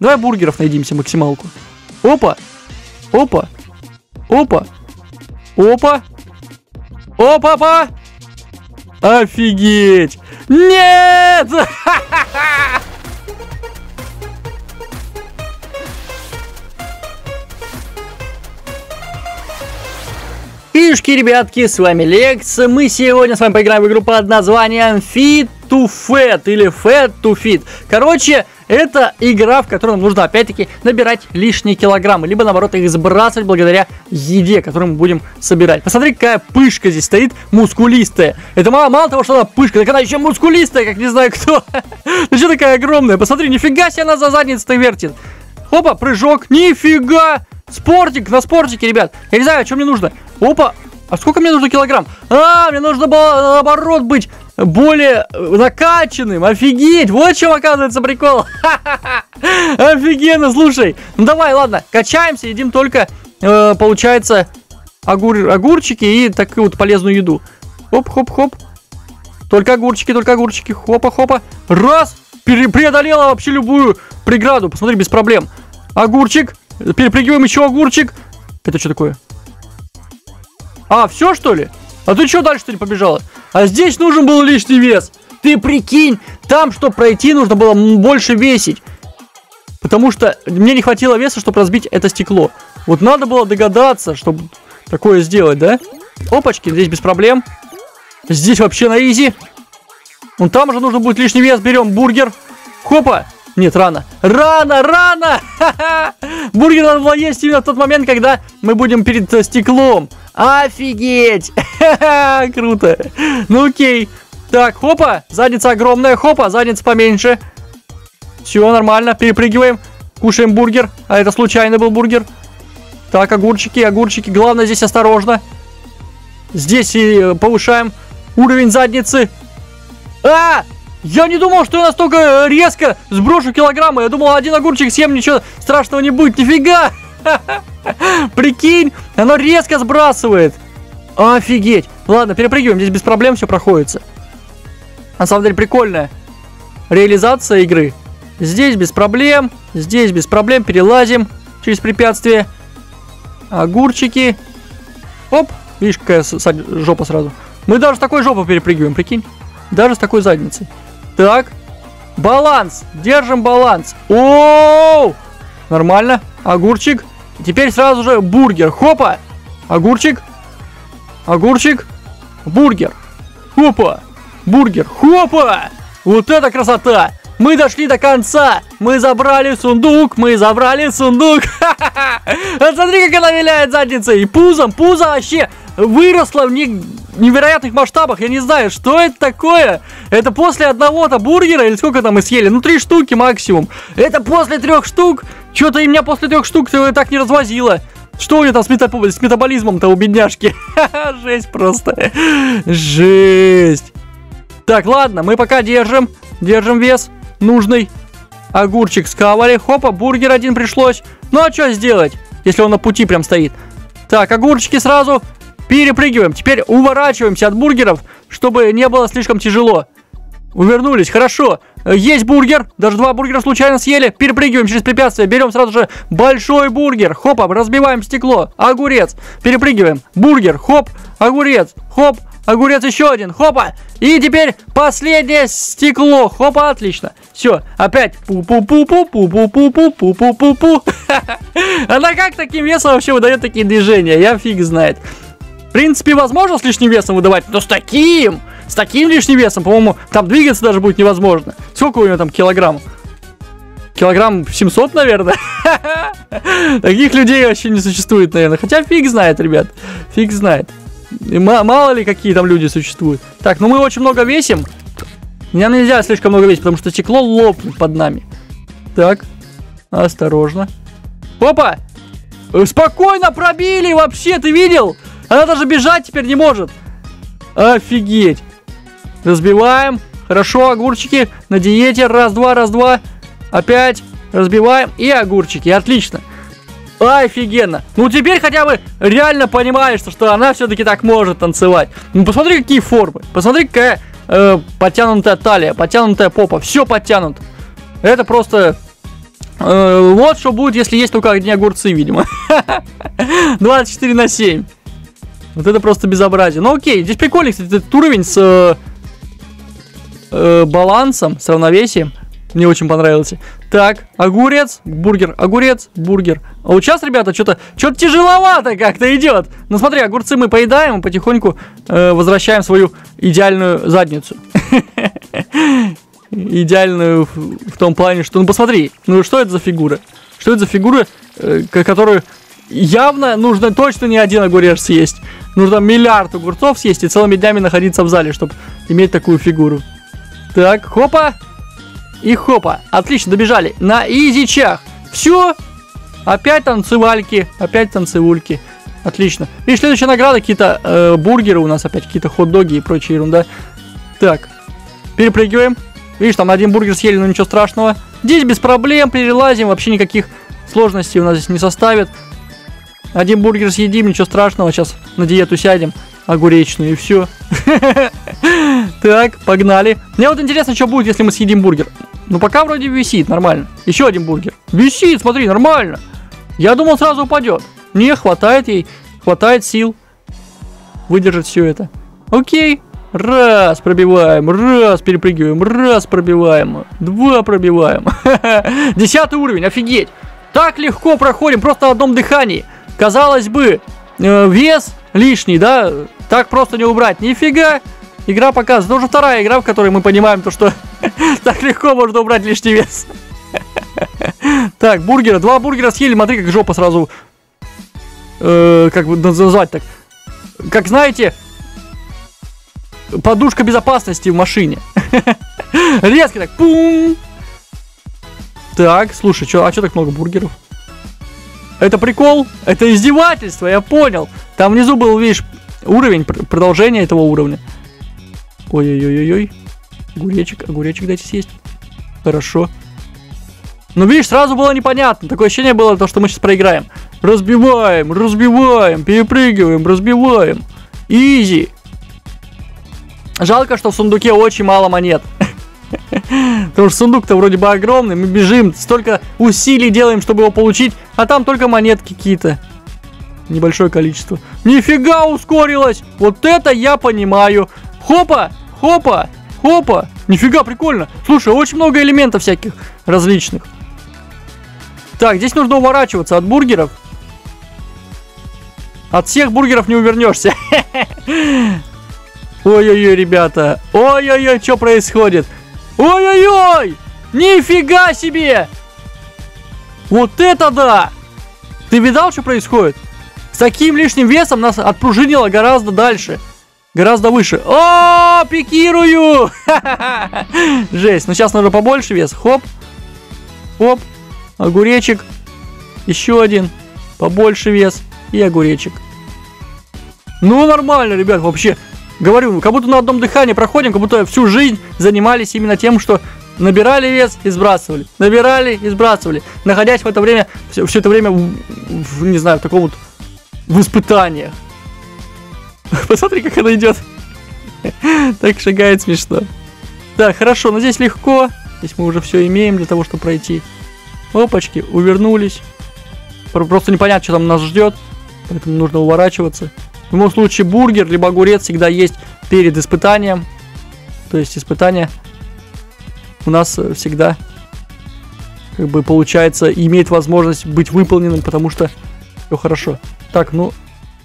Давай бургеров найдимся максималку. Опа! Опа! Опа! Опа! Опа-па! Офигеть! Нет! Ишки, ребятки, с вами Лекс. Мы сегодня с вами поиграем в игру под названием Fit to Fat или Fat to Fit. Короче, это игра, в которой нам нужно опять-таки набирать лишние килограммы, либо наоборот их сбрасывать благодаря еде, которую мы будем собирать. Посмотри, какая пышка здесь стоит, мускулистая. Это мало, мало того, что она пышка, так она еще мускулистая, как не знаю кто. Ну что такая огромная? Посмотри, нифига себе она за задницей вертит. Опа, прыжок, нифига! Спортик, на спортике, ребят. Я не знаю, что мне нужно. Опа, а сколько мне нужно килограмм? А, мне нужно было наоборот быть более накачанным. Офигеть, вот чем оказывается прикол. Офигенно, слушай. Ну давай, ладно, качаемся, едим только, э, получается, огур, огурчики и такую вот полезную еду. Хоп-хоп-хоп. Только огурчики, только огурчики. Хопа-хопа. Раз, преодолела вообще любую преграду. Посмотри, без проблем. Огурчик, Перепрыгиваем еще огурчик. Это что такое? А, все что ли? А ты что дальше-то не побежала? А здесь нужен был лишний вес. Ты прикинь, там, чтобы пройти, нужно было больше весить. Потому что мне не хватило веса, чтобы разбить это стекло. Вот надо было догадаться, чтобы такое сделать, да? Опачки, здесь без проблем. Здесь вообще на изи. Вон там уже нужно будет лишний вес. Берем бургер. Хопа. Нет, рано. Рано, рано! Бургер надо было есть именно в тот момент, когда мы будем перед э, стеклом. Офигеть! Круто. Ну окей. Так, хопа, задница огромная, хопа, задница поменьше. Все, нормально, перепрыгиваем. Кушаем бургер. А это случайно был бургер. Так, огурчики, огурчики. Главное здесь осторожно. Здесь и э, повышаем уровень задницы. А! Я не думал, что я настолько э, резко сброшу килограммы. Я думал, один огурчик съем, ничего страшного не будет. Нифига! Прикинь, оно резко сбрасывает. Офигеть. Ладно, перепрыгиваем, здесь без проблем все проходится. На самом деле прикольная реализация игры. Здесь без проблем, здесь без проблем, перелазим через препятствие. Огурчики. Оп, видишь, какая жопа сразу. Мы даже с такой жопой перепрыгиваем, прикинь. Даже с такой задницей. Так. Баланс. Держим баланс. О, Нормально. Огурчик. Теперь сразу же бургер. Хопа. Огурчик. Огурчик. Бургер. Хопа. Бургер. Хопа. Вот это красота. Мы дошли до конца. Мы забрали сундук. Мы забрали сундук. Смотри, как она виляет задницей. И пузом. Пузо вообще выросло в не невероятных масштабах. Я не знаю, что это такое. Это после одного-то бургера или сколько там мы съели? Ну, три штуки максимум. Это после трех штук. Что-то и меня после трех штук ты так не развозила. Что у нее там с, метаб... с метаболизмом-то у бедняжки? Жесть просто. Жесть. Так, ладно, мы пока держим. Держим вес нужный. Огурчик сковали. Хопа, бургер один пришлось. Ну, а что сделать, если он на пути прям стоит? Так, огурчики сразу. Перепрыгиваем. Теперь уворачиваемся от бургеров, чтобы не было слишком тяжело. Увернулись, хорошо. Есть бургер, даже два бургера случайно съели. Перепрыгиваем через препятствие, берем сразу же большой бургер. Хопа, разбиваем стекло. Огурец. Перепрыгиваем. Бургер, хоп, огурец, хоп, огурец еще один, хопа. И теперь последнее стекло. Хопа, отлично. Все, опять пу-пу-пу-пу-пу-пу-пу-пу-пу-пу-пу. Она как таким весом вообще выдает такие движения? Я фиг знает. В принципе, возможно с лишним весом выдавать, но с таким, с таким лишним весом, по-моему, там двигаться даже будет невозможно. Сколько у него там килограмм? Килограмм 700, наверное. Таких людей вообще не существует, наверное. Хотя фиг знает, ребят. Фиг знает. Мало ли, какие там люди существуют. Так, ну мы очень много весим. Мне нельзя слишком много весить, потому что стекло лопнет под нами. Так, осторожно. Опа! Спокойно пробили вообще, ты видел? Она даже бежать теперь не может. Офигеть. Разбиваем. Хорошо, огурчики на диете. Раз, два, раз, два. Опять разбиваем. И огурчики. Отлично. Офигенно. Ну, теперь хотя бы реально понимаешь, что она все-таки так может танцевать. Ну, посмотри, какие формы. Посмотри, какая э, подтянутая талия, подтянутая попа. Все подтянуто. Это просто Э, вот что будет, если есть только одни огурцы, видимо. 24 на 7. Вот это просто безобразие. Ну окей, здесь прикольный, кстати, этот уровень с э, э, балансом, с равновесием. Мне очень понравился. Так, огурец, бургер, огурец, бургер. А вот сейчас, ребята, что-то что тяжеловато как-то идет. Ну смотри, огурцы мы поедаем и потихоньку э, возвращаем свою идеальную задницу. Идеальную в, в том плане, что, ну посмотри, ну что это за фигура? Что это за фигура, э, которую явно нужно точно не один огурец съесть. Нужно миллиард огурцов съесть и целыми днями находиться в зале, чтобы иметь такую фигуру. Так, хопа. И хопа. Отлично, добежали. На изичах. Все. Опять танцевальки. Опять танцевульки. Отлично. И следующая награда какие-то э, бургеры у нас опять, какие-то хот-доги и прочая ерунда. Так. Перепрыгиваем. Видишь, там один бургер съели, но ничего страшного. Здесь без проблем перелазим, вообще никаких сложностей у нас здесь не составит. Один бургер съедим, ничего страшного, сейчас на диету сядем огуречную и все. Так, погнали. Мне вот интересно, что будет, если мы съедим бургер. Ну, пока вроде висит, нормально. Еще один бургер. Висит, смотри, нормально. Я думал, сразу упадет. Не, хватает ей, хватает сил выдержать все это. Окей. Раз, пробиваем, раз, перепрыгиваем, раз, пробиваем, два пробиваем. Десятый уровень, офигеть. Так легко проходим, просто на одном дыхании. Казалось бы, э, вес лишний, да, так просто не убрать. Нифига, игра показывает. Это уже вторая игра, в которой мы понимаем то, что так легко можно убрать лишний вес. Так, бургеры. Два бургера съели, смотри, как жопа сразу... Э, как бы назвать так? Как знаете, подушка безопасности в машине. Резко так, пум! Так, слушай, чё, а что так много бургеров? Это прикол? Это издевательство, я понял. Там внизу был, видишь, уровень, продолжение этого уровня. Ой-ой-ой-ой. Огуречек, огуречек дайте съесть. Хорошо. Ну, видишь, сразу было непонятно. Такое ощущение было, то, что мы сейчас проиграем. Разбиваем, разбиваем, перепрыгиваем, разбиваем. Изи. Жалко, что в сундуке очень мало монет. Потому что сундук-то вроде бы огромный, мы бежим, столько усилий делаем, чтобы его получить, а там только монетки какие-то. Небольшое количество. Нифига ускорилось! Вот это я понимаю. Хопа! Хопа! Хопа! Нифига, прикольно. Слушай, очень много элементов всяких различных. Так, здесь нужно уворачиваться от бургеров. От всех бургеров не увернешься. Ой-ой-ой, ребята. Ой-ой-ой, что происходит? Ой-ой-ой! Нифига себе! Вот это да! Ты видал, что происходит? С таким лишним весом нас отпружинило гораздо дальше. Гораздо выше. О, пикирую! Жесть. Ну сейчас нужно побольше вес. Хоп. Хоп. Огуречек. Еще один. Побольше вес. И огуречек. Ну, нормально, ребят, вообще. Говорю, как будто на одном дыхании проходим, как будто всю жизнь занимались именно тем, что набирали вес и сбрасывали. Набирали и сбрасывали. Находясь в это время, все, все это время, в, в, не знаю, в таком вот, в испытаниях. Посмотри, как она идет. Так шагает смешно. Так, хорошо, но здесь легко. Здесь мы уже все имеем для того, чтобы пройти. Опачки, увернулись. Просто непонятно, что там нас ждет. Поэтому нужно уворачиваться. В любом случае, бургер либо огурец всегда есть перед испытанием. То есть испытание у нас всегда как бы получается имеет возможность быть выполненным, потому что все хорошо. Так, ну,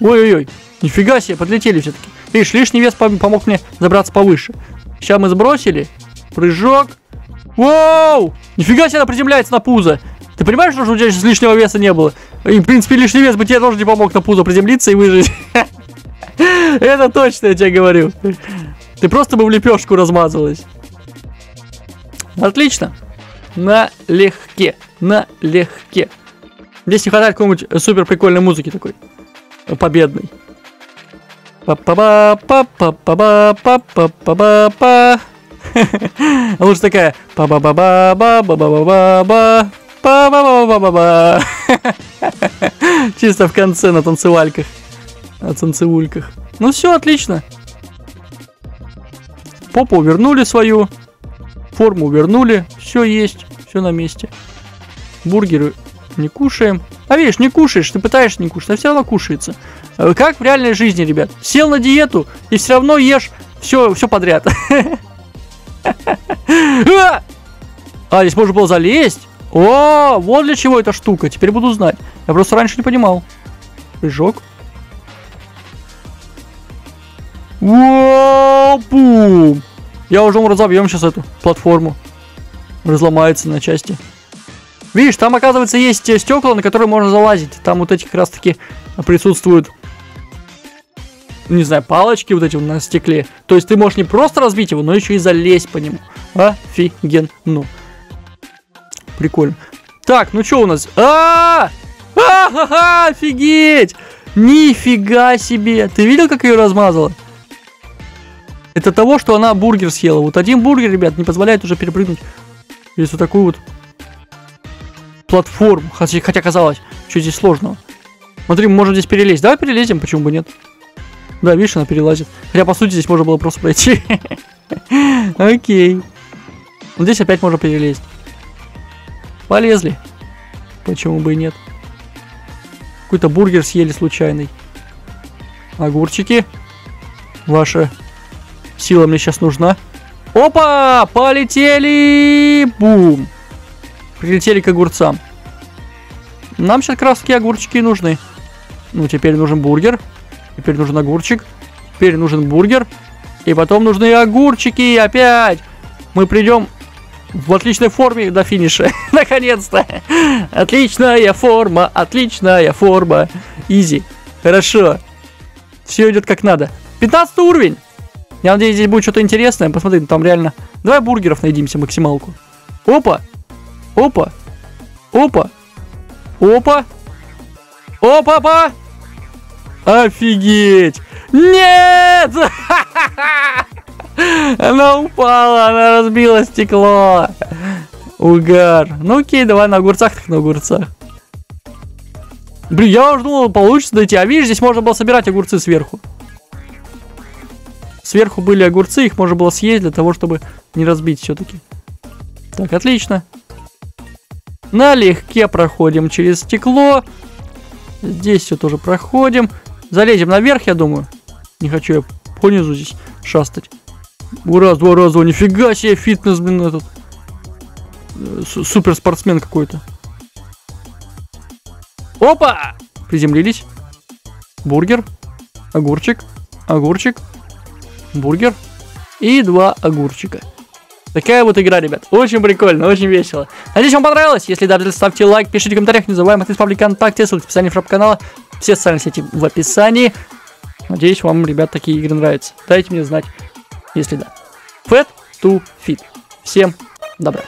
ой-ой-ой, нифига себе, подлетели все-таки. Видишь, лишний вес помог мне забраться повыше. Сейчас мы сбросили, прыжок. Воу! Нифига себе она приземляется на пузо. Ты понимаешь, что у тебя сейчас лишнего веса не было? И, в принципе, лишний вес бы тебе тоже не помог на пузо приземлиться и выжить. Это точно, я тебе говорю. Ты просто бы в лепешку размазалась. Отлично. Налегке. Налегке. Здесь не хватает какой-нибудь супер прикольной музыки такой. Победной. па па ба па па па ба па па па ба па Лучше такая па ба ба ба ба ба ба ба ба па ба ба ба ба ба Чисто в конце на танцевальках. На танцевульках. Ну все, отлично. Попу вернули свою. Форму вернули. Все есть. Все на месте. Бургеры не кушаем. А видишь, не кушаешь, ты пытаешься не кушать, а все равно кушается. Э, как в реальной жизни, ребят. Сел на диету и все равно ешь все, все подряд. А! а, здесь можно было залезть. О, вот для чего эта штука. Теперь буду знать. Я просто раньше не понимал. Прыжок. Бум! Я уже разобьем сейчас эту платформу. Разломается на части. Видишь, там, оказывается, есть стекла, на которые можно залазить. Там вот эти как раз таки присутствуют, не знаю, палочки вот эти на стекле. То есть ты можешь не просто разбить его, но еще и залезть по нему. Офиген. Ну. Прикольно. Так, ну что у нас? А! А-ха-ха! Офигеть! Нифига себе! Ты видел, как ее размазала? Это того, что она бургер съела. Вот один бургер, ребят, не позволяет уже перепрыгнуть. Есть вот такую вот платформу. Хотя, хотя казалось, что здесь сложного. Смотри, мы можем здесь перелезть. Давай перелезем, почему бы нет? Да, видишь, она перелазит. Хотя, по сути, здесь можно было просто пройти. Окей. Здесь опять можно перелезть. Полезли. Почему бы и нет? Какой-то бургер съели случайный. Огурчики. Ваша сила мне сейчас нужна. Опа! Полетели! Бум! Прилетели к огурцам. Нам сейчас таки огурчики нужны. Ну, теперь нужен бургер. Теперь нужен огурчик. Теперь нужен бургер. И потом нужны огурчики опять. Мы придем в отличной форме до финиша. Наконец-то. Отличная форма, отличная форма. Изи. Хорошо. Все идет как надо. 15 уровень. Я надеюсь, здесь будет что-то интересное. Посмотри, там реально... Давай бургеров найдимся максималку. Опа. Опа. Опа. Опа. Опа-па. Офигеть. Нет! Она упала, она разбила стекло. Угар. Ну окей, давай на огурцах, так на огурцах. Блин, я уже думал, получится дойти. А видишь, здесь можно было собирать огурцы сверху. Сверху были огурцы, их можно было съесть для того, чтобы не разбить все-таки. Так, отлично. Налегке проходим через стекло. Здесь все тоже проходим. Залезем наверх, я думаю. Не хочу я понизу здесь шастать. Раз, два раза, нифига себе, фитнес, блин, этот. Э, суперспортсмен какой-то. Опа! Приземлились. Бургер. Огурчик. Огурчик бургер и два огурчика. Такая вот игра, ребят. Очень прикольно, очень весело. Надеюсь, вам понравилось. Если да, ставьте лайк, пишите в комментариях. Не забываем ответить паблик ВКонтакте, ссылки в описании шоп-канала. Все социальные сети в описании. Надеюсь, вам, ребят, такие игры нравятся. Дайте мне знать, если да. Fat to Fit. Всем добра.